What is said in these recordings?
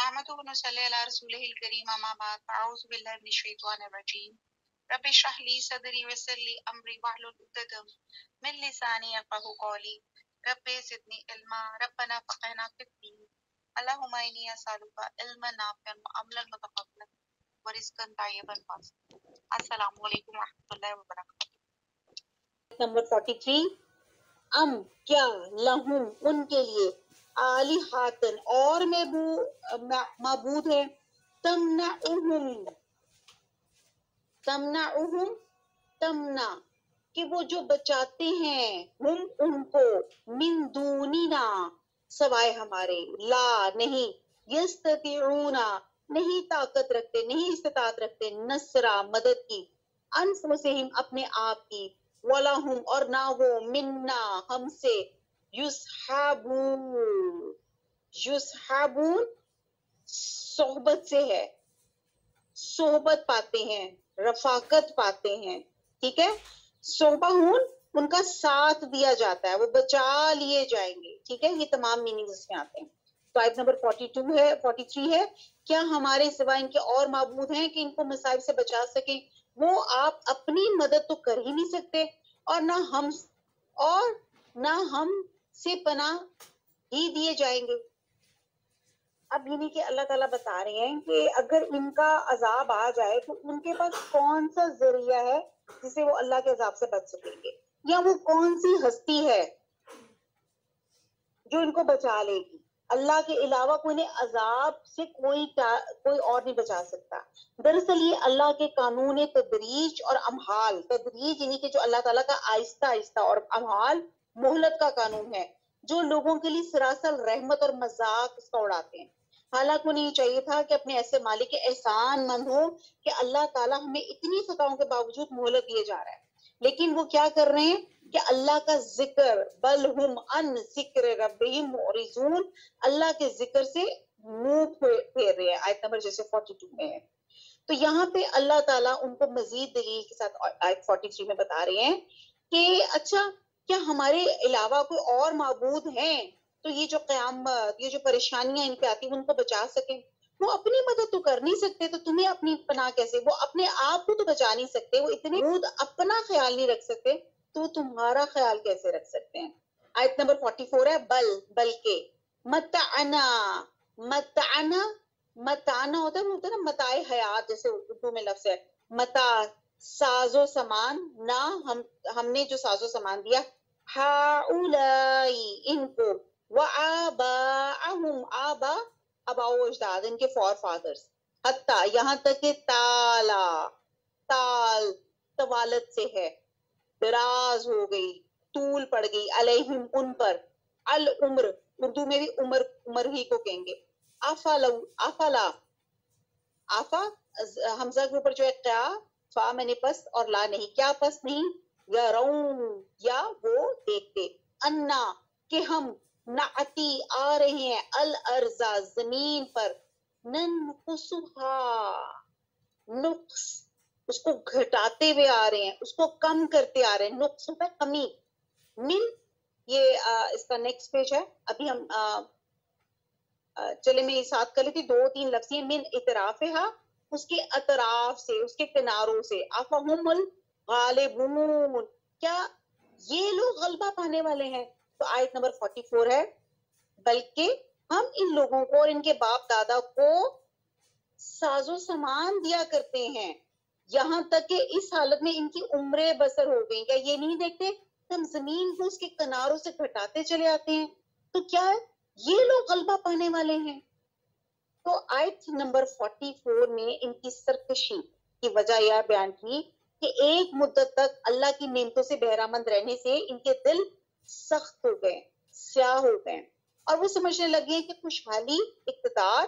रसूलिहिल करीम अम्मा बाद अऊज़ु बिल्लाहि मिनश शैतानिर रजीम रब्बि इश्रह ली सदरी व यस्सिर ली अमरी वहलुल उक़दतम मिन लिसानी यफ़क़हू क़ौली रब्बि ज़िदनी इल्मा रब्बना फ़क़िहना फ़िद्दीन अल्लाहुम्मा इन्नी असअलुका इल्मन नाफ़िअन व अमलन मुतक़ब्बलन व रिज़्क़न तय्यबन वासिअन अस्सलामु अलैकुम व रहमतुल्लाहि व बरकातहू नंबर 43 अम क्या लहुम उनके लिए आली हातन, और मबूद है। तमना उहुम। तमना उहुम तमना कि वो जो बचाते हैं हम उनको, मिन दूनीना सवाए हमारे, ला नहीं। यस्ततिऊना, नहीं ताकत रखते, नहीं इस्तात रखते नसरा, मदद की। अनफुसहिम, अपने आप की। वलाहुम, और ना वो, मिन्ना, हमसे। युसहाबून सोहबत से है। सोहबत पाते हैं, रफाकत पाते हैं, ठीक है? सोबाहून उनका साथ दिया जाता है, वो बचा लिए जाएँगे, ठीक है? ये तमाम मीनिंग इसमें आते हैं। तो आयत नंबर 42 है 43 है। क्या हमारे सिवा इनके और मबूद हैं कि इनको मसाइब से बचा सके? वो आप अपनी मदद तो कर ही नहीं सकते, और ना हम, और ना हम से पना ही दिए जाएँगे। अब यानी कि अल्लाह ताला बता रहे हैं कि अगर इनका अजाब आ जाए तो उनके पास कौन सा ज़रिया है जिसे वो अल्लाह के अजाब से बच सकेंगे? या वो कौन सी हस्ती है जो इनको बचा लेगी? अल्लाह के अलावा कोई अजाब से कोई कोई और नहीं बचा सकता। दरअसल ये अल्लाह के कानून तदरीज और अमहाल, तदरीज यानी कि जो अल्लाह ताला का आहिस्ता आहिस्ता और अमहाल मोहलत का कानून है, जो लोगों के लिए सरासर रहमत और मज़ाक इसका उड़ाते हैं। हालाँकि उन्हें ये चाहिए था कि अपने ऐसे मालिक एहसान मंद हो कि अल्लाह ताला हमें इतनी सताओं के बावजूद मोहलत दिए जा रहा है। लेकिन वो क्या कर रहे हैं कि अल्लाह का ज़िक्र, बल हुम अन ज़िक्र रब्बिहिम अल्लाह के ज़िक्र से मुँह फेर रहे हैं, आयत नंबर जैसे 42 में है। तो यहाँ पे अल्लाह ताला उनको मजीद दलील के साथ आयत 43 में बता रहे हैं कि अच्छा क्या हमारे अलावा कोई और मबूद हैं? तो ये जो क्यामत, ये जो परेशानियाँ इन पे आती है, उनको बचा सके। वो अपनी मदद तो कर नहीं सकते तो तुम्हें अपनी पनाह कैसे? वो अपने आप को तो बचा नहीं सकते, वो इतने खुद अपना ख्याल नहीं रख सकते तो तुम्हारा ख्याल कैसे रख सकते हैं? आयत नंबर 44 है, बल बल के मताना मताना मताना होता है होता है ना, मताए हयात, जैसे उर्दू में लफ्ज है। मता साजो समान ना, हम, हमने जो साजो सामान दिया हाउलाई इनको व आबा अबाओ अजदाद इनके फॉर फादर्स हत्ता यहाँ तक के ताला ताल तवालत से है दराज हो गई तूल पड़ गई अलहिम उन पर अल उम्र उर्दू में भी उम्र उम्र ही को कहेंगे आफा आफाला आफा हमजा के ऊपर जो है क्या फा मैंने पस और ला नहीं क्या पस नहीं या या वो देखते। अन्ना के हम नाती आ रहे हैं अल अर्जा ज़मीन पर। नुक्स उसको घटाते हुए आ रहे हैं उसको कम करते आ रहे हैं नुक्स होता है कमी। मिन ये आ, इसका नेक्स्ट पेज है। अभी हम आ, चले मैं ये साथ कर लेती दो तीन लफ्ज मिन इतराफ हा उसके अतराफ से उसके किनारों से। अफहुमुल गालिबून क्या ये लोग गलबा पाने वाले हैं? तो आयत नंबर 44 है। बल्कि हम इन लोगों को और इनके बाप दादा को साजो सामान दिया करते हैं। यहाँ तक कि इस हालत में इनकी उम्र बसर हो गई। क्या ये नहीं देखते? हम ज़मीन को उसके किनारों से घटाते चले आते हैं। तो क्या है ये लोग गलबा पाने वाले हैं? तो आयत नंबर 44 में इनकी सरकशी की वजह यह बयान की कि एक मुद्दत तक अल्लाह की नेमतों से बहरामंद रहने से इनके दिल सख्त हो गए, स्याह हो गए। और वो समझने लगे कि खुशहाली इकतदार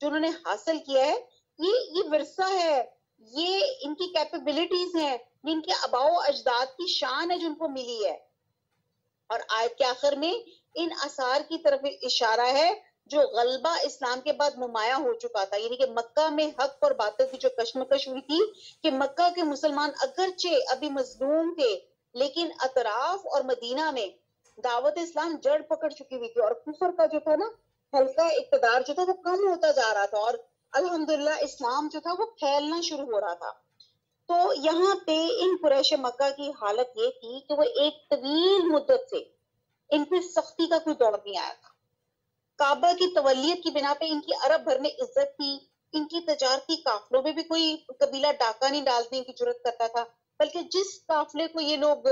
जो उन्होंने हासिल किया है, ये ये विरसा है, ये इनकी कैपेबिलिटीज है इनके अबाओ अजदाद की शान है जो उनको मिली है। और आयत के आखिर में इन आसार की तरफ़ इशारा है जो गलबा इस्लाम के बाद नुमाया हो चुका था, यानी कि मक्का में हक और बातों की जो कश्मकश हुई थी कि मक्का के मुसलमान अगरचे अभी मजलूम थे, लेकिन अतराफ और मदीना में दावत इस्लाम जड़ पकड़ चुकी हुई थी और कुफर का जो था ना, हल्का इकतदार जो था वो कम होता जा रहा था और अल्हम्दुलिल्लाह इस्लाम जो था वो फैलना शुरू हो रहा था। तो यहाँ पे इन कुरैश मक्का की हालत ये थी कि वो एक तवील मुद्दत से इन पे सख्ती का कोई दौर नहीं आया था। काबा की तवलियत की बिना पे इनकी अरब भर में इज़्ज़त थी इनकी तजारती काफलों में भी कोई कबीला डाका नहीं डालने की ज़रूरत करता था बल्कि जिस काफले को ये लोग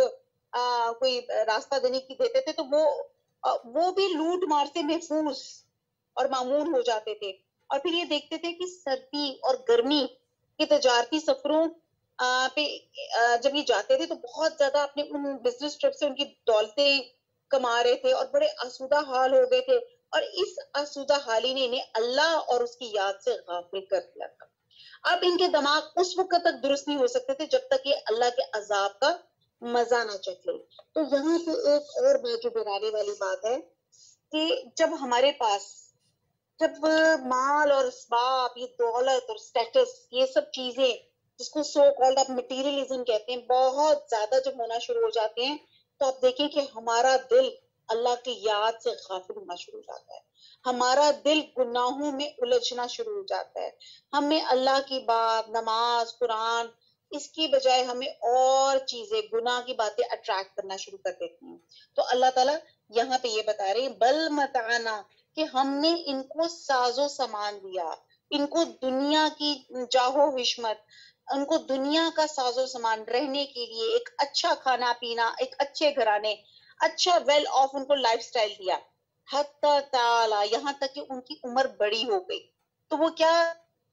आ, कोई रास्ता देने की देते थे तो वो आ, वो भी लूट मार से महफूज और मामून हो जाते थे। और फिर ये देखते थे कि सर्दी और गर्मी के तजारती सफरों पे जब ये जाते थे तो बहुत ज़्यादा अपने उन बिज़नेस ट्रिप से उनकी दौलतें कमा रहे थे और बड़े आसूदा हाल हो गए थे। और इस आसूदा हाली ने अल्लाह और उसकी याद से गाफिल कर दिया था। अब इनके दिमाग उस वक्त तक दुरुस्त नहीं हो सकते थे जब तक ये अल्लाह के अजाब का मज़ा ना चख ले। तो यहाँ से एक और बात जो वाली बात है कि जब हमारे पास, जब माल और इसबाब ये दौलत और स्टेटस ये सब चीज़ें, जिसको सो कॉल्ड आप मटीरियलिज्म कहते हैं, बहुत ज़्यादा जब होना शुरू हो जाते हैं तो आप देखें कि हमारा दिल अल्लाह की याद से गाफिल होना शुरू हो जाता है। हमारा दिल गुनाहों में उलझना शुरू हो जाता है। हमें अल्लाह की बात, नमाज़, कुरान, इसकी बजाय हमें और चीज़ें, गुनाह की बातें अट्रैक्ट करना शुरू कर देती हैं। तो अल्लाह ताला यहाँ पे ये बता रहे हैं, बल मताना कि हमने इनको साजो सामान दिया। इनको दुनिया की जाहो विस्मत उनको दुनिया का साजो सामान रहने के लिए एक अच्छा खाना पीना एक अच्छे घराने अच्छा वेल ऑफ़ उनको लाइफ स्टाइल दिया ताला, यहाँ तक कि उनकी उम्र बड़ी हो गई। तो वो क्या,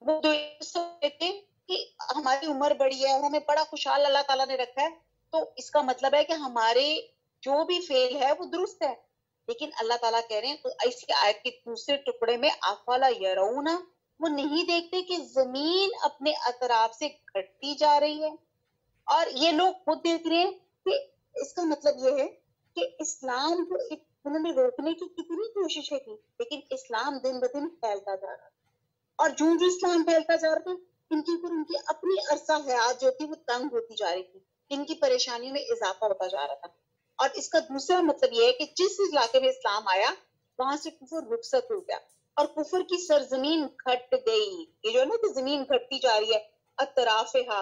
वो थे कि हमारी उम्र बड़ी है और हमें बड़ा खुशहाल अल्लाह ताला ने रखा है तो इसका मतलब है कि हमारे जो भी फेल है, वो दुरुस्त है। लेकिन अल्लाह ताला कह रहे हैं तो ऐसी आयत के दूसरे टुकड़े में, आफाला यरऊना, वो नहीं देखते कि ज़मीन अपने अतराफ से घटती जा रही है। और ये लोग खुद देख रहे हैं कि इसका मतलब ये है कि इस्लाम को उन्होंने रोकने की कितनी कोशिशें की, लेकिन इस्लाम दिन ब दिन फैलता जा रहा और जो जो इस्लाम फैलता जा रहा था, इनके ऊपर उनकी अपनी अरसा हयात जो थी, वो तंग होती जा रही थी। इनकी परेशानियों में इजाफा होता जा रहा था। और इसका दूसरा मतलब यह है कि जिस इलाके में इस्लाम आया, वहाँ से कुफर रुखसत हो गया। और कुफर की सरजमीन घट गई। ये जो है ना कि ज़मीन घटती जा रही है, अतराफहा,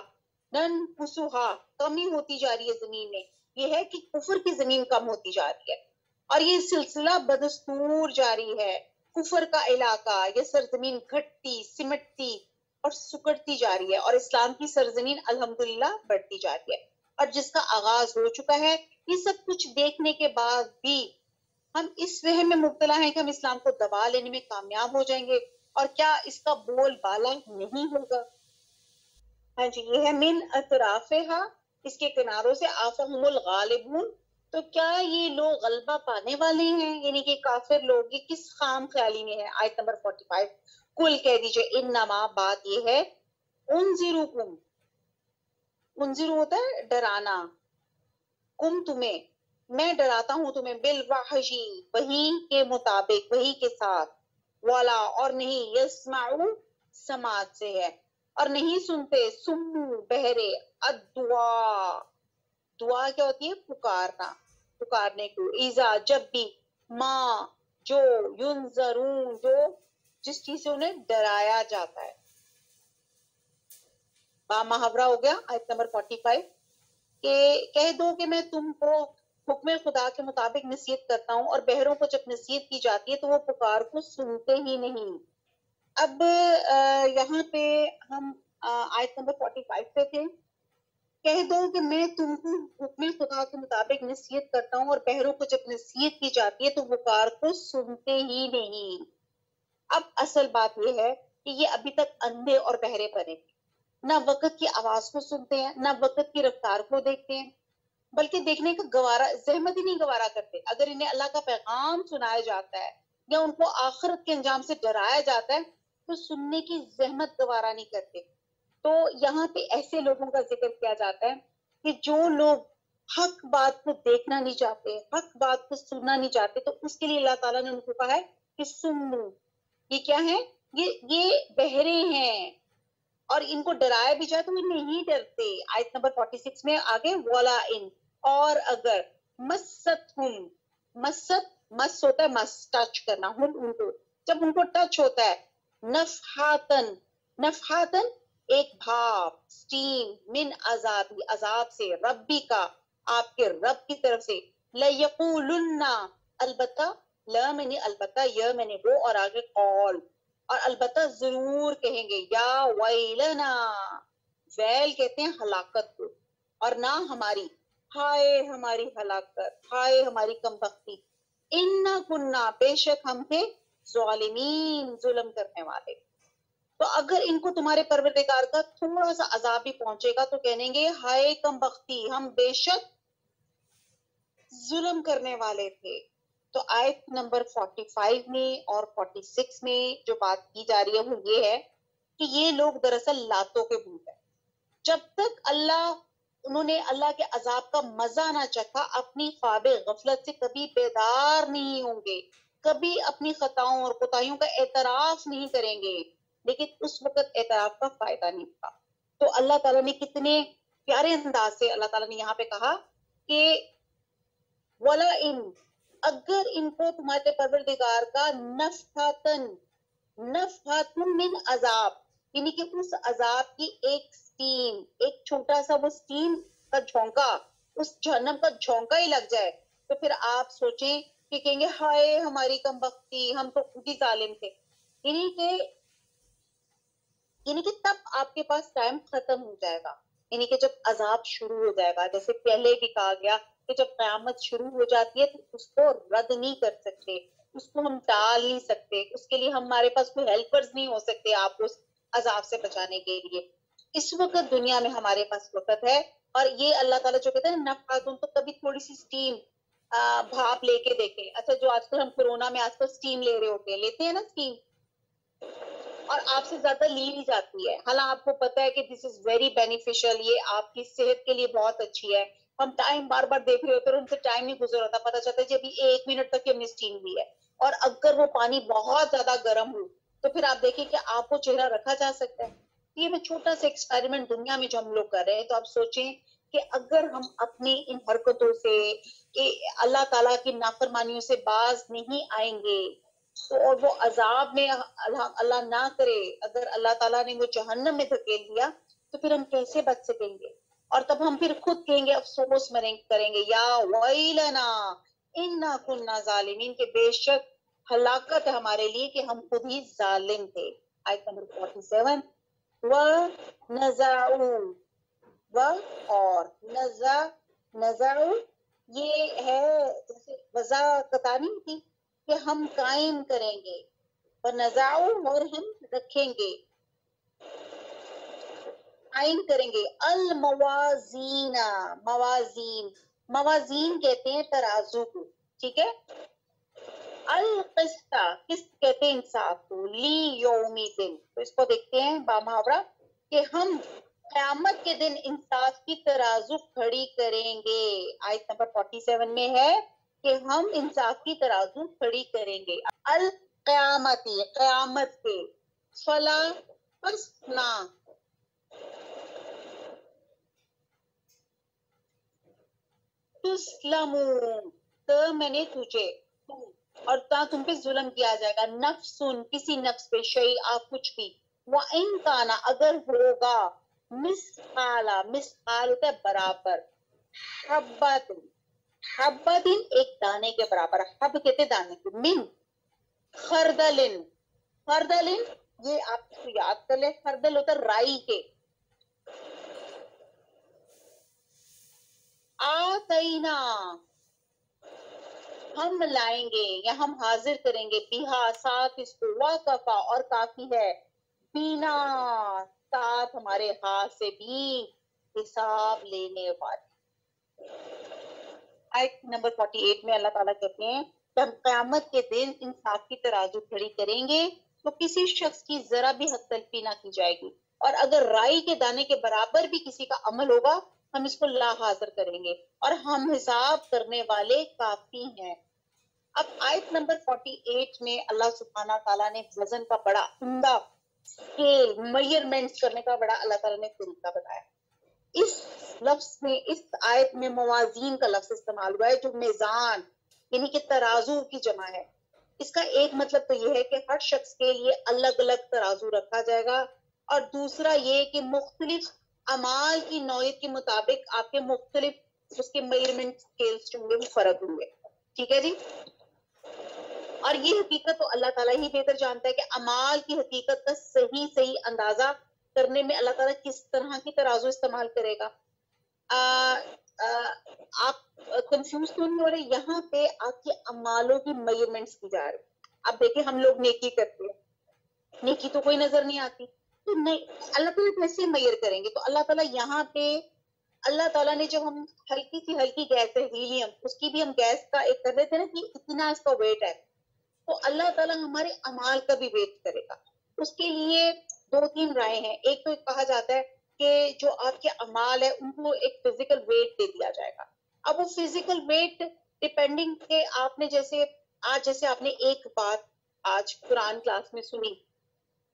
नन कुसुहा कमी होती जा रही है ज़मीन में। ये है कि कुफर की ज़मीन कम होती जा रही है। और ये सिलसिला बदस्तूर जारी है। कुफर का इलाका, ये सरजमीन घटती, सिमटती और सुकड़ती जा रही है। और इस्लाम की सरजमीन अल्हम्दुलिल्लाह बढ़ती जा रही है। और जिसका आगाज़ हो चुका है, ये सब कुछ देखने के बाद भी हम इस वह में मुबतला है कि हम इस्लाम को दबा लेने में कामयाब हो जाएँगे। और क्या इसका बोल बाला नहीं होगा? हाँ जी, ये है मिन अतराफहा। इसके किनारों से आफहमुल गालिबून। तो क्या ये लोग गलबा पाने वाले हैं? यानी कि काफिर लोग, ये किस खाम ख्याली में है? आयत नंबर 45 कुल कह दीजिए इन नमा बात ये है उन ज़ीरो कुम उन ज़ीरो होता है डराना। कुम तुम्हें, मैं डराता हूँ तुम्हें बिल वाहशी, वही के मुताबिक, वही के साथ। वाला और नहीं, यस्माऊ समाज से है। और नहीं सुनते, सुम्मू, बहरे अदुआ दुआ। क्या होती है? पुकारना। पुकारने को। ईजा, जब भी, माँ, जो, युन, जरून, जो, जिस चीज़ से उन्हें डराया जाता है। बा मुहावरा हो गया, आयत नंबर फोर्टी फाइव के कह दो कि मैं तुमको हुक्म खुदा के मुताबिक नसीहत करता हूँ और बहरों को जब नसीहत की जाती है तो वो पुकार को सुनते ही नहीं। अब यहाँ पे हम आयत नंबर फोर्टी फाइव पे थे। कह दो कि मैं तुमको, हुक्म खुदा के मुताबिक नसीहत करता हूँ और बहरों को जब नसीहत की जाती है तो पुकार को सुनते ही नहीं। अब असल बात यह है कि ये अभी तक अंधे और बहरे पड़े ना वक्त की आवाज़ को सुनते हैं, ना वक्त की रफ्तार को देखते हैं, बल्कि देखने का गवारा, जहमत ही नहीं गवारा करते। अगर इन्हें अल्लाह का पैगाम सुनाया जाता है या उनको आखिरत के अंजाम से डराया जाता है तो सुनने की जहमत गवारा नहीं करते। तो यहाँ पे ऐसे लोगों का ज़िक्र किया जाता है कि जो लोग हक बात को देखना नहीं चाहते, हक बात को सुनना नहीं चाहते तो उसके लिए अल्लाह ताला ने उनको कहा है कि सुन ये क्या है? ये ये बहरे हैं। और इनको डराया भी जाए तो ये नहीं डरते। आयत नंबर 46 में आगे, वाला इन और अगर मसत हम मसत, मस होता है, मस टच करना हम उनको। जब उनको टच होता है नफहातन नफहातन एक भाप स्टीम मिन अजाबी अजाब से, रब्बी का, आपके रब की तरफ़ से। लयकुलुन्ना, अलबत्ता, ल मैंने अलबत्ता, य मैंने वो, और आगे कॉल। और अलबत्ता ज़रूर कहेंगे, या वैलना, वैल कहते हैं हलाकत को। और ना हमारी, हाय हमारी हलाकत, हाय हमारी कमबख्ती। इन्ना कुन्ना, बेशक हम थे जालिमीन, जुल्म करने वाले। तो अगर इनको तुम्हारे परवरदिगार का थोड़ा सा अजाब भी पहुंचेगा तो कहेंगे, हाय कम बख्ती, हम बेशक जुल्म करने वाले थे। तो आयत नंबर 45 में और 46 में जो बात की जा रही है, वो ये है कि ये लोग दरअसल लातों के भूत है। जब तक अल्लाह, उन्होंने अल्लाह के अजाब का मज़ा ना चखा, अपनी ख्वाब गफलत से कभी बेदार नहीं होंगे। कभी अपनी खताओं और कोताहियों का एतराफ नहीं करेंगे। लेकिन उस वक्त एतराफ का फ़ायदा नहीं था तो अल्लाह ताला ने कितने प्यारे अंदाज से अल्लाह ताला ने यहाँ पे कहा कि वला इन, अगर इनको तुम्हारे परवरदिगार का नफातन नफातन मिन अजाब, यानी कि उस अजाब की एक स्टीम एक छोटा सा वो स्टीम का झोंका, उस जहन्नम का झोंका ही लग जाए तो फिर आप सोचें कि कहेंगे, हाय, हमारी कम बख्ती हम तो खुद ही जालिम थे। यानी कि यानी कि तब आपके पास टाइम खत्म हो जाएगा। यानी कि जब अजाब शुरू हो जाएगा, जैसे पहले भी कहा गया कि जब क्यामत शुरू हो जाती है तो उसको रद्द नहीं कर सकते, उसको हम टाल नहीं सकते, उसके लिए हमारे पास कोई हेल्पर्स नहीं हो सकते आपको उस अजाब से बचाने के लिए। इस वक्त दुनिया में हमारे पास वक्त है, और ये अल्लाह ताला जो कहते हैं नफातुन तो कभी थोड़ी सी स्टीम भाप लेके देखे। अच्छा जो आजकल हम कोरोना में आजकल स्टीम ले रहे होते हैं, लेते हैं ना स्टीम और आपसे ज़्यादा ली नहीं जाती है। हालाँकि आपको पता है कि दिस इज़ वेरी बेनिफिशियल ये आपकी सेहत के लिए बहुत अच्छी है। हम टाइम बार बार देख रहे होते हैं उनसे टाइम नहीं गुजर होता। पता चलता है कि अभी एक मिनट तक हमने स्टीम ली है। और अगर वो पानी बहुत ज़्यादा गर्म हो तो फिर आप देखिए कि आपको चेहरा रखा जा सकता है। ये मैं छोटा सा एक्सपेरिमेंट दुनिया में जो हम लोग कर रहे हैं तो आप सोचें कि अगर हम अपनी इन हरकतों से कि अल्लाह ताला की नाफरमानियों से बाज नहीं आएँगे तो और वो अजाब में अल्लाह ना करे, अगर अल्लाह ताला ने वो जहन्नम में धकेल दिया तो फिर हम कैसे बच सकेंगे? और तब हम फिर खुद कहेंगे, अफसोस मरेंगे करेंगे, या वैलना, इन्ना कुन्ना जालिमीन, के बेशक हलाकत है हमारे लिए कि हम खुद ही जालिम थे। आयत नंबर 47 व नजाऊ व और नजा नजाऊ ये है जैसे वजा कतानी थी कि हम कायम करेंगे। और नजाऊ और हम रखेंगे। कायम करेंगे। अल मवाजीना, मवाजीन। मवाजीन कहते हैं तराजू को, ठीक है? अल किस्ता, किस्त कहते हैं इंसाफ को। ली योमी दिन तो इसको देखते हैं बामहावरा कि हम क्यामत के दिन इंसाफ की तराजू खड़ी करेंगे। आयत नंबर 47 में है कि हम इंसाफ की तराजू खड़ी करेंगे। अल कयामती कयामत के फला तो मैंने तुझे। और ता तुम पे जुल्म किया जाएगा। नफ्स सुन, किसी नफ्स पे शई आप कुछ भी। व इन अगर होगा मिसकाला मिसकाल होता है बराबर। हब्बत हब्बदिन एक दाने के बराबर हब कहते दाने को। मिन। खरदलिन। खरदलिन, ये आप याद कर ले। खरदल होता राई के। आतना हम लाएँगे या हम हाजिर करेंगे। बिहा, साथ इसको वाकफा और काफ़ी है। बिना साथ हमारे हाथ से भी हिसाब लेने वाले। आयत नंबर 48 में अल्लाह ताला कहते हैं कि हम क्यामत के दिन इंसाफ की तराजू खड़ी करेंगे तो किसी शख्स की जरा भी हक तलफी ना की जाएगी। और अगर राई के दाने के बराबर भी किसी का अमल होगा, हम इसको ला हाजिर करेंगे। और हम हिसाब करने वाले काफ़ी हैं। अब आयत नंबर 48 में अल्लाह सुबहाना ताला ने वज़न का बड़ा उमदा स्केल मेजरमेंट्स करने का बड़ा अल्लाह ताला ने तरीका बताया। इस लफ्ज में, इस आयत में मवाजीन का लफ्ज इस्तेमाल हुआ है, जो मेजान, यानी कि तराजू की जमा है। इसका एक मतलब तो यह है कि हर शख्स के लिए अलग अलग तराजू रखा जाएगा और दूसरा ये कि मुख्तलिफ़ अमाल की नौयत के मुताबिक आपके मुख्तलिफ़ उसके मेज़रमेंट स्केल्स जो होंगे वो फ़र्क होंगे। ठीक है जी? और ये हकीकत तो अल्लाह ताला ही बेहतर जानता है कि अमाल की हकीकत का सही सही अंदाज़ा करने में अल्लाह ताला किस तरह की तराजू इस्तेमाल करेगा। आ, आ, आप कंफ्यूज क्यों नहीं हो रहे? यहाँ पे आपके अमालों की मेजरमेंट्स की जा रही अब देखिए हम लोग नेकी करते हैं। नेकी तो कोई नज़र नहीं आती। तो नहीं अल्लाह ताला कैसे मैयर करेंगे। तो अल्लाह ताला यहाँ पे अल्लाह ताला ने जब हम हल्की सी हल्की गैस है हीलियम उसकी भी हम गैस का एक कर रहे थे ना कि इतना इसका वेट है। तो अल्लाह ताला हमारे अमाल का भी वेट करेगा। उसके लिए दो तीन राय हैं। एक तो कहा जाता है कि जो आपके अमाल है, उनको एक फ़िज़िकल वेट दे दिया जाएगा। अब वो फ़िज़िकल वेट डिपेंडिंग के आपने जैसे, आज जैसे आपने एक बात आज कुरान क्लास में सुनी,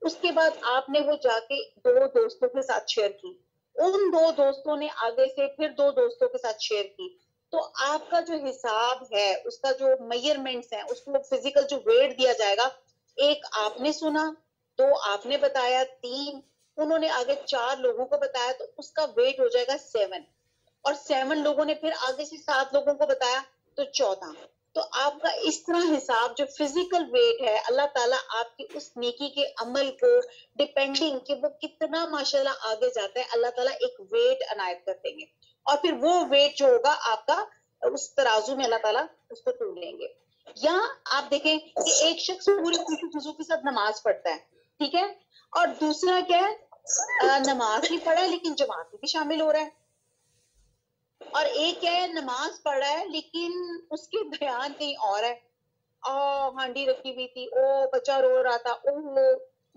उसके बाद आपने वो जाके दो दोस्तों के साथ शेयर की। उन दो दोस्तों ने आगे से फिर दो दोस्तों के साथ शेयर की। तो आपका जो हिसाब है, उसका जो मेजरमेंट्स है, उसको फ़िज़िकल जो वेट दिया जाएगा, एक आपने सुना, दो आपने बताया, तीन, उन्होंने आगे चार लोगों को बताया तो उसका वेट हो जाएगा सेवन और सेवन लोगों ने फिर आगे से सात लोगों को बताया तो चौदह. तो आपका इस तरह हिसाब जो फ़िज़िकल वेट है, अल्लाह ताला आपकी उस नेकी के अमल को डिपेंडिंग कि वो कितना माशाल्लाह आगे जाता है, अल्लाह ताला एक वेट अनायत कर देंगे। और फिर वो वेट जो होगा आपका, उस तराजू में अल्लाह ताला उसको तोड़ लेंगे। या आप देखें कि एक शख्स पूरी खुशी के साथ नमाज़ पढ़ता है, ठीक है? और दूसरा क्या है? नमाज़ भी पढ़ा है, लेकिन जमात में भी शामिल हो रहा है। और एक क्या है? नमाज़ पढ़ रहा है, लेकिन उसके बयान कहीं और है। ओ हांडी रखी हुई थी। ओ, बच्चा रो रहा था। ओ,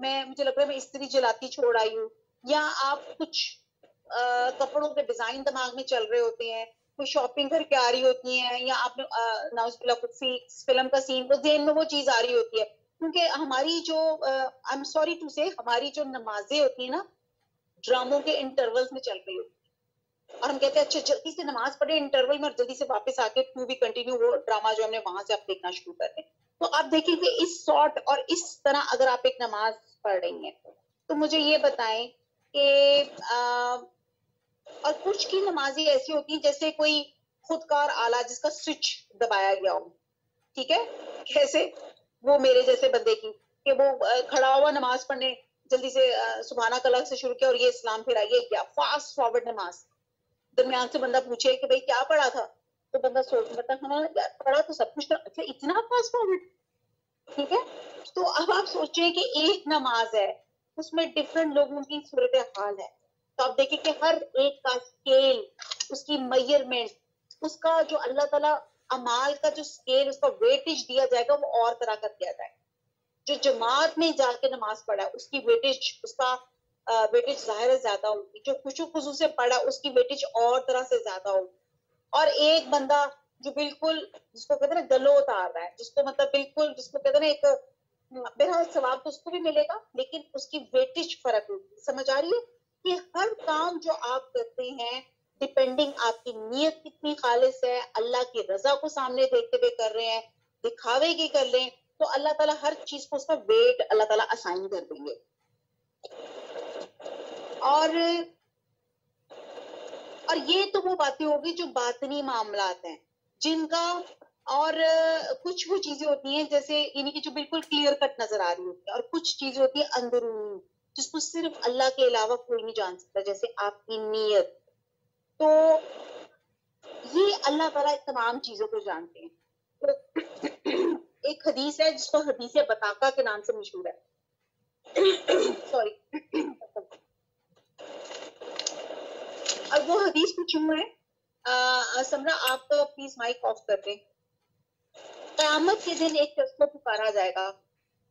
मैं, मुझे लग रहा है मैं स्त्री जलाती छोड़ आई हूँ। या आप कुछ कपड़ों के डिज़ाइन दिमाग में चल रहे होते हैं, कोई शॉपिंग करके आ रही होती है या आपने फ़िल्म का सीन वो जेन में वो चीज़ आ रही होती है। क्योंकि हमारी जो आई एम सॉरी टू से हमारी जो नमाजें होती है ना ड्रामों के इंटरवल्स में चल रही होती है। और हम कहते हैं अच्छा जल्दी से नमाज़ पढ़े इंटरवल में और जल्दी से वापस आके भी कंटिन्यू वो ड्रामा जो हमने वहाँ से आप देखना शुरू कर दें तो आप देखेंगे इस शॉर्ट और इस तरह अगर आप एक नमाज़ पढ़ रही हैं तो मुझे ये बताएँ कि और कुछ की नमाजी ऐसी होती है जैसे कोई खुदकार आला जिसका स्विच दबाया गया हो। ठीक है? कैसे? वो मेरे जैसे बंदे की, कि वो खड़ा हुआ नमाज़ पढ़ने जल्दी से सुबहाना कला से शुरू किया और ये इस्लाम फिर आइए क्या फास्ट फॉरवर्ड नमाज़। दरमियान से बंदा पूछे कि भाई क्या पढ़ा था? तो बंदा सोच बता हाँ पढ़ा तो सब कुछ था। अच्छा इतना फास्ट फॉरवर्ड ठीक है? तो अब आप सोचे कि एक नमाज़ है, उसमें डिफरेंट लोगों की सूरत हाल है। तो आप देखिए कि हर एक का स्केल उसकी मेज़रमेंट उसका जो अल्लाह ताला अमाल का जो स्केल उसका वेटेज दिया जाएगा, वो और तरह का दिया जाएगा। जो जमात में जाके नमाज़ पढ़ा, उसकी वेटेज उसका वेटेज ज़ाहिर ज़्यादा होगी। जो खुशू खुशू से पढ़ा, उसकी वेटेज और तरह से ज़्यादा होगी। और एक बंदा जो बिल्कुल, जिसको कहते हैं गलो उतार रहा है, जिसको मतलब बिल्कुल, जिसको कहते हैं एक, बहरहाल सवाब तो उसको भी मिलेगा, लेकिन उसकी वेटेज फ़र्क होगी। समझ आ रही है? कि हर काम जो आप करते हैं डिपेंडिंग आपकी नीयत कितनी खालिश है, अल्लाह की रजा को सामने देखते हुए कर रहे हैं, दिखावे की कर हैं तो अल्लाह ताला हर चीज़ को उसका वेट अल्लाह ताला असाइन कर देंगे। और और ये तो वो बातें होगी जो बातनी मामला हैं, जिनका और कुछ वो चीज़ें होती हैं, जैसे यानी कि जो बिल्कुल क्लियर कट नज़र आ रही होती है, और कुछ चीज़ें होती है अंदरूनी। जिसको सिर्फ़ अल्लाह के अलावा कोई नहीं जान सकता, जैसे आपकी नीयत। तो ये अल्लाह ताला तमाम चीज़ों को जानते हैं। तो एक हदीस है, जिसको हदीस बताका के नाम से मशहूर है। सॉरी और वो हदीस कुछ यूँ है समरा, आप तो प्लीज़ माइक ऑफ़ कर दें। कयामत के दिन एक शख्स को पुकारा जाएगा।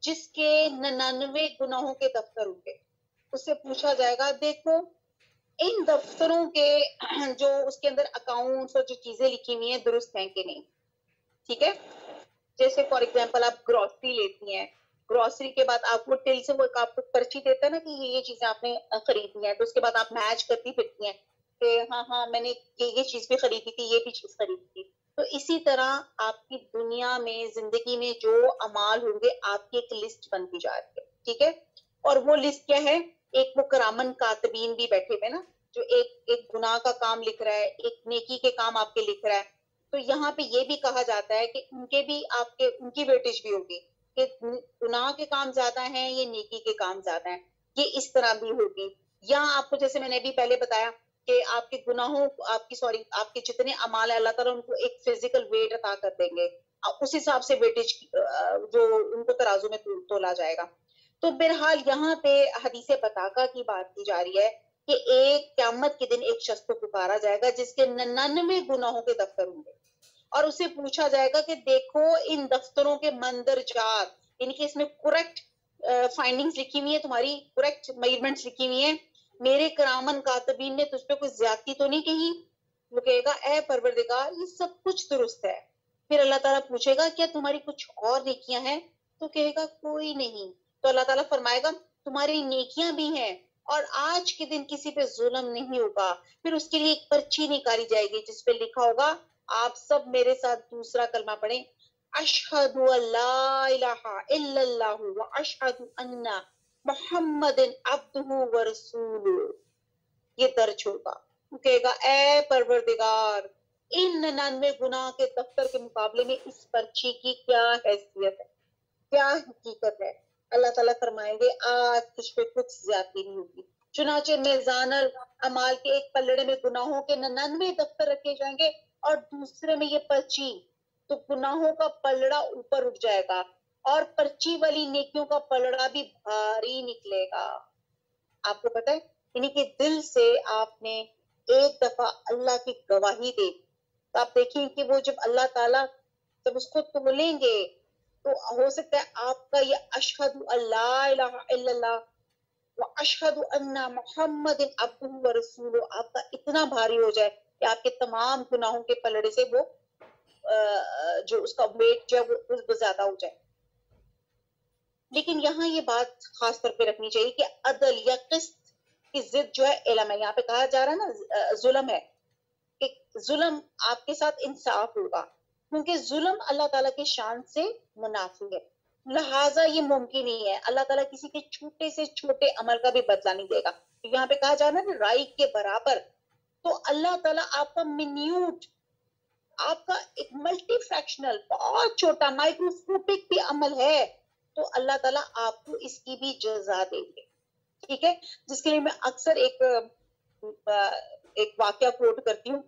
जिसके नन्नवे गुनाहों के दफ्तर होंगे। उससे पूछा जाएगा, देखो, इन दफ्तरों के जो उसके अंदर अकाउंट्स और जो चीज़ें लिखी हुई है, दुरुस्त हैं कि नहीं? ठीक है? जैसे फॉर एग्ज़ाम्पल आप ग्रोसरी लेती हैं। ग्रोसरी के बाद आपको टिल से वो आपको पर्ची देता है ना कि ये ये चीज़ें आपने खरीदी है। तो उसके बाद आप मैच करती फिरती हैं कि हाँ हाँ मैंने ये ये चीज़ भी खरीदी थी, ये भी चीज़ खरीदी थी। तो इसी तरह आपकी दुनिया में, ज़िंदगी में जो अमाल होंगे, आपकी एक लिस्ट बनती जा रही है, ठीक है? और वो लिस्ट क्या है? एक वो करामन कातबीन भी बैठे हुए ना, जो एक एक गुनाह का काम लिख रहा है, एक नेकी के काम आपके लिख रहा है। तो यहाँ पे ये भी कहा जाता है कि उनके भी आपके, उनकी वेटेज भी होगी कि गुनाह के काम ज़्यादा है ये नेकी के काम ज़्यादा है। ये इस तरह भी होगी। या आपको जैसे मैंने भी पहले बताया कि आपके गुनाहों, आपकी सॉरी आपके जितने अमाल है, अल्लाह ताला उनको एक फ़िज़िकल वेट अता कर देंगे। उस हिसाब से वेटेज जो उनको तराजू में तोला जाएगा। तो बहरहाल यहाँ पे हदीस बताका की बात की जा रही है कि एक क्यामत के दिन एक शख्स को पुकारा जाएगा जिसके नन्नवे गुनाहों के दफ्तर होंगे। और उसे पूछा जाएगा कि देखो, इन दफ्तरों के मंदरजात इनके इसमें करेक्ट फाइंडिंग्स लिखी हुई है, तुम्हारी करेक्ट मेजरमेंट्स लिखी हुई है मेरे करामन कातबीन ने तुझ पे कोई ज्यादती तो नहीं कही? वो कहेगा ए परवरदिगार, ये सब कुछ दुरुस्त है। फिर अल्लाह ताला पूछेगा, क्या तुम्हारी कुछ और नेकियाँ हैं? तो कहेगा, कोई नहीं। तो अल्लाह ताला फरमाएगा, तुम्हारी नेकियाँ भी हैं, और आज के दिन किसी पे जुल्म नहीं होगा। फिर उसके लिए एक पर्ची निकाली जाएगी जिसपे लिखा होगा, आप सब मेरे साथ दूसरा कलमा पढ़े। अशहदु अल्लाह व अशहदु अन्ना मोहम्मद ये दर्ज होगा। कहेगा, ए परवरदिगार, इन नन्नवे गुनाह के दफ्तर के मुकाबले में इस पर्ची की क्या हैसियत है? क्या हकीकत है? अल्लाह ताला फरमाएँगे, आज तुझ पे कुछ ज़्यादा नहीं होगी। चुनाचे मेजानल अमाल के एक पलड़े में गुनाहों के नन्नवे दफ्तर रखे जाएँगे और दूसरे में ये पर्ची तो गुनाहों का पलड़ा ऊपर उठ जाएगा। और पर्ची वाली नेकियों का पलड़ा भी भारी निकलेगा। आपको पता है, यानी कि दिल से आपने एक दफ़ा अल्लाह की गवाही दे तो आप देखिए कि वो जब अल्लाह ताला जब उसको तोलेंगे तो हो सकता है आपका ये अशहद अल्लाह अशहद अन्ना मोहम्मद अब्दू रसूल आपका इतना भारी हो जाए कि आपके तमाम गुनाहों के पलड़े से वो जो उसका वेट जो है वो ज़्यादा हो जाए। लेकिन यहाँ ये बात खास तौर पे रखनी चाहिए कि अदल या किस्त की जिद जो है, इलम है। यहाँ पे कहा जा रहा है ना जुलम है कि जुल्म आपके साथ इंसाफ होगा, क्योंकि जुल्म अल्लाह ताला के शान से मुनाफी है। लिहाजा ये मुमकिन नहीं है। अल्लाह ताला किसी के छोटे से छोटे अमल का भी बदला नहीं देगा। तो यहाँ पे कहा जा रहा है ना, राई के बराबर। तो अल्लाह ताला आपका मिन्यूट आपका एक मल्टी फ्रैक्शनल बहुत छोटा माइक्रोस्कोपिक भी अमल है। तो अल्लाह ताला आपको इसकी भी जजा देंगे। ठीक है? जिसके लिए मैं अक्सर एक एक वाक्य कोट करती हूँ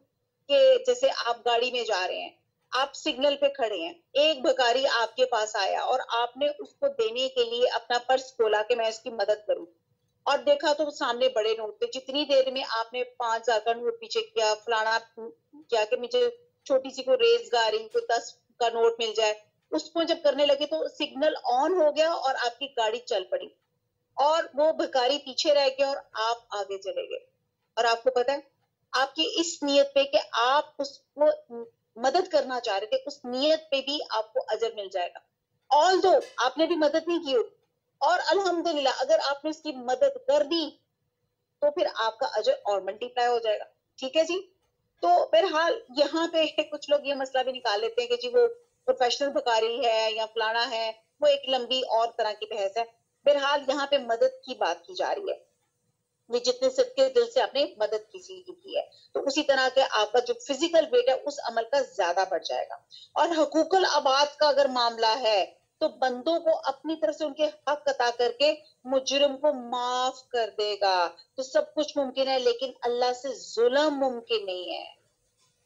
कि जैसे आप गाड़ी में जा रहे हैं, आप सिग्नल पे खड़े हैं, एक भिखारी आपके पास आया और आपने उसको देने के लिए अपना पर्स खोला कि मैं उसकी मदद करूँ। और देखा तो सामने बड़े नोट थे, जितनी देर में आपने पाँच हज़ार का नोट पीछे किया, फलाना क्या कि मुझे छोटी सी को रेस गाड़ी को दस का नोट मिल जाए उसको जब करने लगे तो सिग्नल ऑन हो गया और आपकी गाड़ी चल पड़ी। और वो भिखारी पीछे रह गया और आप आगे चले गए। और आपको पता है, आपकी इस नियत पे कि आप उसको मदद करना चाह रहे थे, उस नियत पे भी आपको अजर मिल जाएगा। ऑल दो आपने भी मदद नहीं की और अल्हम्दुलिल्लाह अगर आपने उसकी मदद कर दी तो फिर आपका अजर और मल्टीप्लाई हो जाएगा। ठीक है जी? तो बहरहाल, यहाँ पे कुछ लोग ये मसला भी निकाल लेते हैं कि जी वो प्रोफेशनल बकारी है या फलाना है, वो एक लंबी और तरह की बहस है। बहरहाल, यहाँ पे मदद की बात की जा रही है। ये जितने सदके दिल से आपने मदद किसी की की है। तो उसी तरह के आपका जो फ़िज़िकल वेट है, उस अमल का ज़्यादा बढ़ जाएगा। और हकूकल आबाद का अगर मामला है तो बंदों को अपनी तरफ़ से उनके हक अता करके मुजरम को माफ़ कर देगा। तो सब कुछ मुमकिन है, लेकिन अल्लाह से जुल्म मुमकिन नहीं है।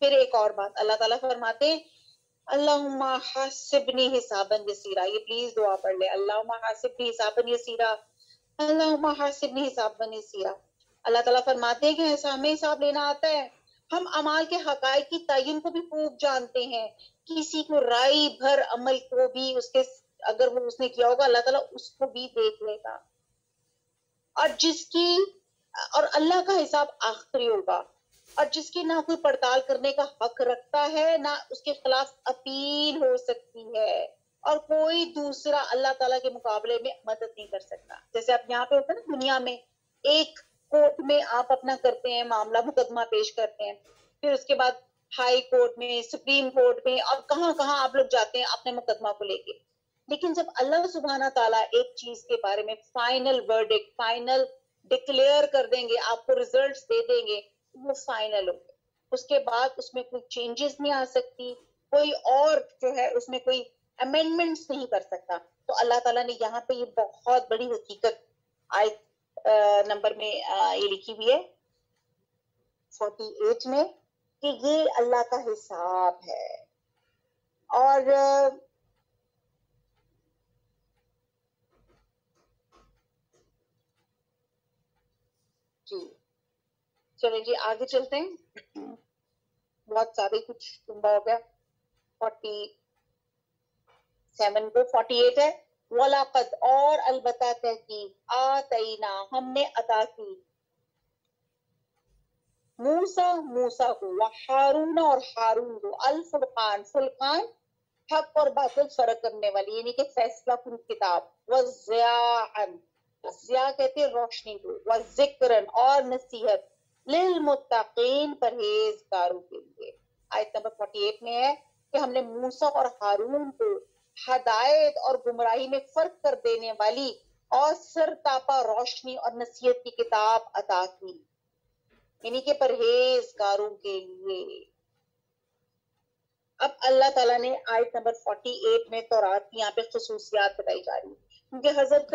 फिर एक और बात, अल्लाह ताला फरमाते ये प्लीज़ दुआ पढ़ ले। अल्लाह ताला फरमाते हैं कि ऐसा हमें हिसाब लेना आता है। हम अमाल के हकाय की तयन को भी खूब जानते हैं। किसी को राई भर अमल को भी उसके अगर वो उसने किया होगा, अल्लाह ताला उसको भी देख लेगा। और जिसकी और अल्लाह का हिसाब आखिरी होगा। और जिसकी ना कोई पड़ताल करने का हक रखता है, ना उसके खिलाफ अपील हो सकती है और कोई दूसरा अल्लाह ताला के मुकाबले में मदद नहीं कर सकता। जैसे आप यहाँ पे होता ना, दुनिया में एक कोर्ट में आप अपना करते हैं, मामला मुकदमा पेश करते हैं, फिर उसके बाद हाई कोर्ट में, सुप्रीम कोर्ट में और कहाँ कहाँ आप लोग जाते हैं अपने मुकदमा को लेके। लेकिन जब अल्लाह सुबहाना ताला एक चीज़ के बारे में फाइनल वर्डिक फाइनल डिक्लेयर कर देंगे, आपको रिजल्ट्स दे देंगे वो फाइनल हो उसके बाद उसमें कोई चेंजेस नहीं आ सकती, कोई और जो है उसमें कोई अमेंडमेंट्स नहीं कर सकता। तो अल्लाह ताला ने यहाँ पे ये बहुत बड़ी हकीकत आयत नंबर में ये लिखी हुई है। 48 में कि ये अल्लाह का हिसाब है। और जी चलिए जी आगे चलते हैं। बहुत सारे कुछ लंबा हो गया। फोर्टी सेवन को, फोर्टी एट है। वलाकत और अलबत्ता तहकीक आतना, हमने अता की। मूसा मूसा को, व हारून और हारून को, अल फुरकान फुरकान हक और बातिल फ़र्क करने वाली, यानी कि फैसला कुन किताब। व ज़ियाअन, ज़िया कहते हैं रोशनी को, व जिक्रन और नसीहत। लिल मुत्तकीन परहेजगारों के लिए। आयत नंबर 48 में है कि हमने मूसा और हारून को हदायत और गुमराही में फ़र्क कर देने वाली और सरतापा रोशनी और नसीहत की किताब अता की। यानी कि परहेजगारों के लिए। अब अल्लाह ताला ने आयत नंबर 48 में तौरात की, यहाँ पे खसूसियात बताई जा रही है। क्योंकि हज़रत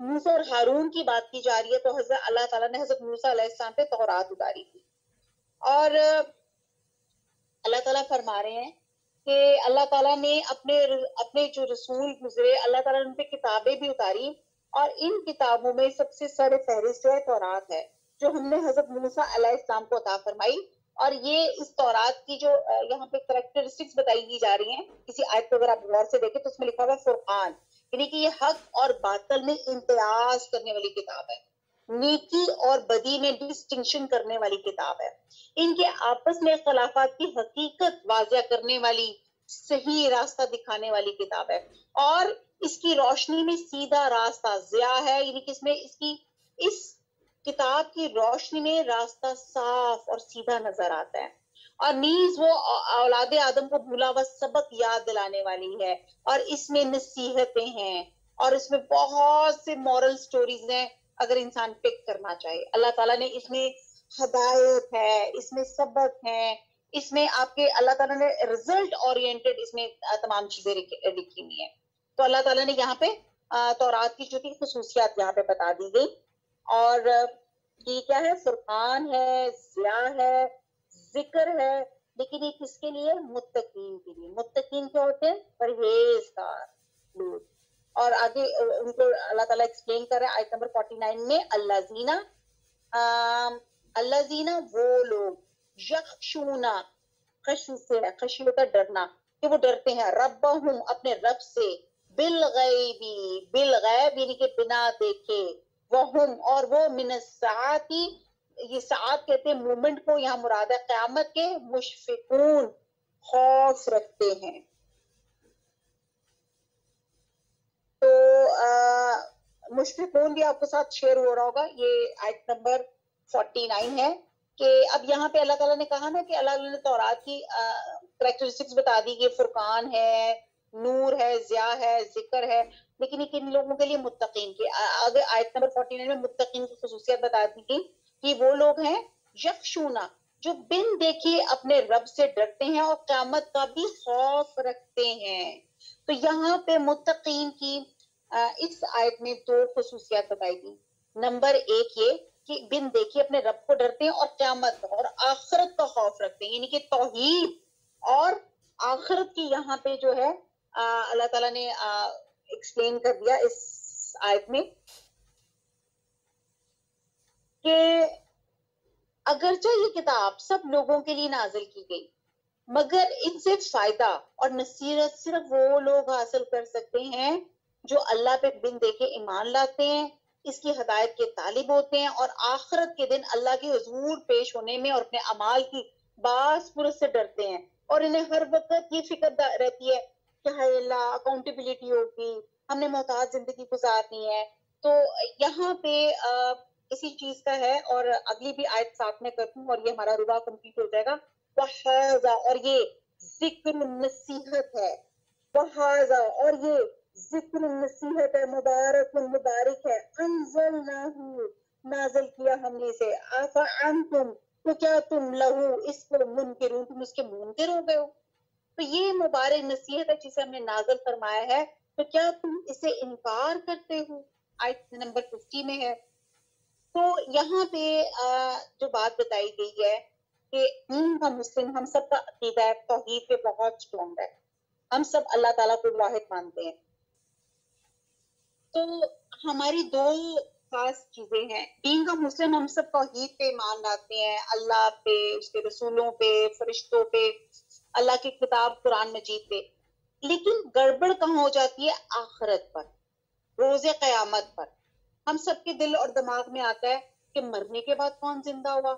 मूसा और हारून की बात की जा रही है तो हज़रत अल्लाह ताला ने हज़रत मूसा पे तौरात उतारी थी। और अल्लाह ताला फरमा रहे हैं कि अल्लाह ताला ने अपने अपने जो रसूल गुजरे, अल्लाह ताला ने उन पे किताबें भी उतारी और इन किताबों में सबसे सर फहरिस्त जो है तौरात है, जो हमने हज़रत मूसा अलैहिस्सलाम को अता फरमाई। और ये इस तौरात की जो यहाँ पे करेक्टरिस्टिक्स बताई जा रही हैं, किसी आयत को अगर आप गौर से देखें तो उसमें लिखा हुआ फुरकान। यानी कि ये हक और बातल में इम्तियाज़ करने वाली किताब है। नेकी और बदी में डिस्टिंक्शन करने वाली किताब है। इनके आपस में खिलाफात की हकीकत वाजिया करने वाली, सही रास्ता दिखाने वाली किताब है। और इसकी रोशनी में सीधा रास्ता जिया है, यानी कि इसमें इसकी, इस किताब की रोशनी में रास्ता साफ़ और सीधा नज़र आता है। और नीज वो औलाद आदम को भूला हुआ सबक याद दिलाने वाली है। और इसमें नसीहतें हैं और इसमें बहुत से मॉरल स्टोरीज हैं अगर इंसान पिक करना चाहे। अल्लाह ताला ने इसमें हदायत है, इसमें सबक है, इसमें आपके, अल्लाह ताला ने रिज़ल्ट ओरिएंटेड इसमें तमाम चीज़ें लिखी हुई है। तो अल्लाह ताला ने यहाँ पे तौरात की जो थी खसूसियात यहाँ पे बता दी गई। और ये क्या है? फुरकान है, जिया है ज़िक्र है, लेकिन ये किसके लिए? मुत्तकीन के लिए। मुत्तकीन क्या होते हैं? परहेजगार लोग। और आगे उनको अल्लाह ताला एक्सप्लेन कर रहा है, आयत नंबर 49 में अल्लाह जीना अल्लाह जीना वो लोग यक्षूना खशू से है खशी होता डरना, कि वो डरते हैं। रब अपने रब से बिल गैबी बिल गैब यानी कि बिना देखे, वहुम, और वो मिनसाती ये सात कहते हैं मूवमेंट को यहाँ मुराद क्यामत के मुशफिकून खौफ रखते हैं। तो मुशफिकून भी आपके साथ शेयर हो रहा होगा, ये आयत नंबर 49 है कि अब यहाँ पे अल्लाह ताला ने कहा ना कि अल्लाह ने तौरात की करेक्टरिस्टिक्स बता दी कि फुरकान है, नूर है, जिया है, ज़िक्र है, लेकिन ये किन लोगों के लिए मुत्तकीन? के अगर आयत नंबर 49 में मुत्तकीन की खसूसियत बता दी गई कि वो लोग हैं यक्षूना, जो बिन देखे अपने रब से डरते हैं और क्यामत का भी खौफ रखते हैं। तो यहाँ पे मुत्तकीन की इस आयत में दो खसूसियात बताई गई। नंबर एक ये कि बिन देखे अपने रब को डरते हैं और क्यामत और आखिरत का खौफ रखते हैं, यानी कि तोहीद। और आखिरत की यहाँ पे जो है अल्लाह ताला ने एक्सप्लेन कर दिया इस आयत में कि अगरचे ये किताब सब लोगों के लिए नाजिल की गई, मगर इनसे फ़ायदा और नसीरत सिर्फ़ वो लोग हासिल कर सकते हैं जो अल्लाह पे बिन देखे ईमान लाते हैं, इसकी हदायत के तालिब होते हैं और आखरत के दिन अल्लाह के हजूर पेश होने में और अपने अमाल की बास पुरुष से डरते हैं और इन्हें हर वक्त ये फ़िक्र रहती है कि हाय अल्लाह अकाउंटेबिलिटी होगी, हमने मोहताज ज़िंदगी गुजारनी है। तो यहाँ पे इसी चीज़ का है और अगली भी आयत साथ में कर दूँ और ये हमारा रुबा कंप्लीट हो जाएगा। वहाजा, और ये ज़िक्र नसीहत है। वहाजा, और ये ज़िक्र नसीहत है, मुबारक मुबारक है। अनजल नाजल किया हमने इसे। आफा तुम तो क्या तुम लहू? इसको मुनकिर तुम इसके मुनकिर हो गए हो। तो ये मुबारक नसीहत है जिसे हमने नाजल फरमाया है। तो क्या तुम इसे इनकार करते हो? आयत नंबर फिफ्टी में है। तो यहाँ पे जो बात बताई गई है कि दीन का मुस्लिम, हम सब का अकीदा है, तोहीद पे बहुत स्ट्रॉन्ग है। हम सब अल्लाह ताला को वाहिद मानते हैं। तो हमारी दो खास चीज़ें हैं। दीन का मुस्लिम हम सब तोहीद पे मान लाते हैं, अल्लाह पे, उसके रसूलों पे, फरिश्तों पे, अल्लाह की किताब कुरान मजीद पे। लेकिन गड़बड़ कहाँ हो जाती है? आखिरत पर, रोज़े कयामत पर। हम सबके दिल और दिमाग में आता है कि मरने के बाद कौन ज़िंदा हुआ?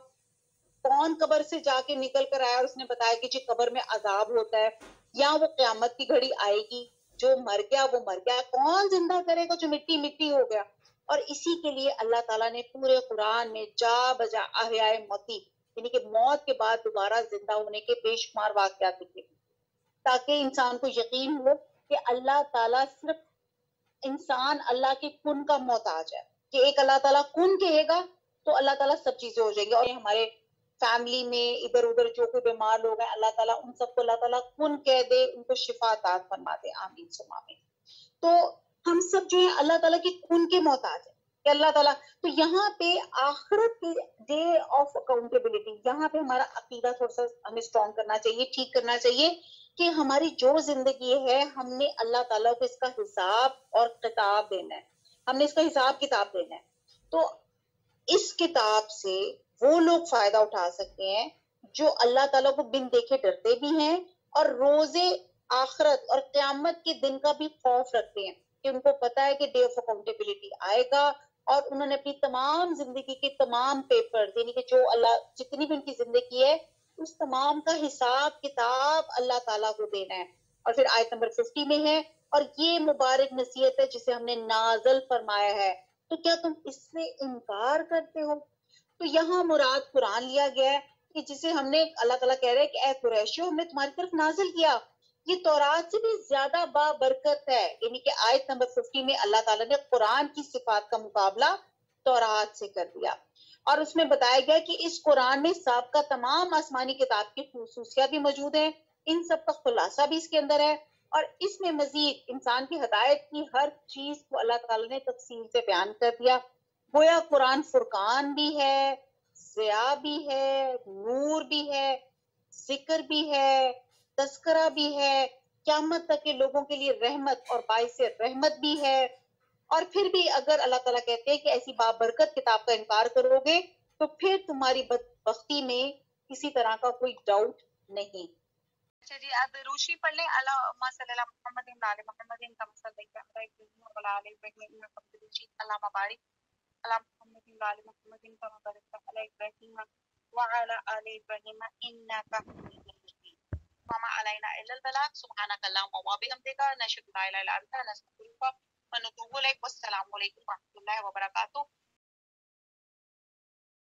कौन कब्र से जाके निकल कर आया और उसने बताया कि जी कब्र में अजाब होता है या वो क्यामत की घड़ी आएगी? जो मर गया, वो मर गया। कौन ज़िंदा करेगा जो मिट्टी मिट्टी हो गया? और इसी के लिए अल्लाह ताला ने पूरे कुरान में जा बजा अहियाए मौती, यानी कि मौत के बाद दोबारा ज़िंदा होने के बेशुमार वाकयात लिखे। ताकि इंसान को यकीन हो कि अल्लाह ताला सिर्फ़ इंसान अल्लाह के कुन का मोहताज है कि एक अल्लाह ताला कुन कहेगा तो अल्लाह ताला सब चीज़ें हो जाएँगी। और हमारे फैमिली में इधर उधर जो कोई बीमार लोग हैं, अल्लाह ताला उन सबको अल्लाह ताला कुन कह दे, उनको शिफा ताज फरमा दे। आमीन, सुमामीन। तो हम सब जो है, अल्लाह ताला के कुन के मोहताज है। कि अल्लाह ताला तो यहाँ पे आखिरत के डे ऑफ़ अकाउंटेबिलिटी यहाँ पे हमारा अकीदा थोड़ा सा हमें स्ट्रॉन्ग करना चाहिए, ठीक करना चाहिए। कि हमारी जो ज़िंदगी है, हमने अल्लाह ताला को इसका हिसाब और किताब देना है। हमने इसका हिसाब किताब देना है। तो इस किताब से वो लोग फ़ायदा उठा सकते हैं, जो अल्लाह ताला को बिन देखे डरते भी हैं और रोज़े आखरत और क्यामत के दिन का भी खौफ रखते हैं कि उनको पता है कि डे ऑफ़ अकाउंटेबिलिटी आएगा और उन्होंने अपनी तमाम ज़िंदगी के तमाम पेपर यानी कि जो अल्लाह, जितनी भी उनकी ज़िंदगी है उस तमाम का हिसाब किताब अल्लाह ताला को देना है। और फिर आयत नंबर फिफ्टी में है, और ये मुबारक नसीहत है जिसे हमने नाजल फरमाया है। तो क्या तुम इससे इनकार करते हो? तो यहाँ मुराद कुरान लिया गया है कि जिसे हमने, अल्लाह ताला कह रहे हैं कि ए कुरैशियो, हमने तुम्हारी तरफ़ नाजिल किया। ये तौरात से भी ज़्यादा बाबरकत है। यानी कि आयत नंबर फिफ्टी में अल्लाह ताला ने कुरान की सिफात का मुकाबला तौरात से कर दिया। और उसमें बताया गया कि इस कुरान में सबका तमाम आसमानी किताब की खसूसियात भी मौजूद है। इन सब का खुलासा भी इसके अंदर है और इसमें मजीद इंसान की हदायत की हर चीज़ को अल्लाह ताला ने तफसील से बयान कर दिया। गोया कुरान फुरकान भी है, जया भी है, नूर भी है, ज़िक्र भी है तस्करा भी है, क्यामत तक के लोगों के लिए रहमत और बाइस रहमत भी है। और फिर भी अगर अल्लाह ताला कहते हैं कि ऐसी बाबरकत किताब का इनकार करोगे तो फिर तुम्हारी बदबख्ती में किसी तरह का कोई डाउट नहीं। अच्छा जी अब रोशनी पढ़ लें। अल्लाह मोहम्मद मोहम्मद का मसला अल्लाह अल्लाह मोहम्मद मोहम्मद इब्राहिम व अला इब्राहिम अलैना सुब्हानक अल्लाहुम्मा, व बिहम्दिका इल्ला अंता नस्तगफिरुका वस्सलामु अलैकुम व रहमतुल्लाहि व बरकातुहू